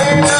Hey,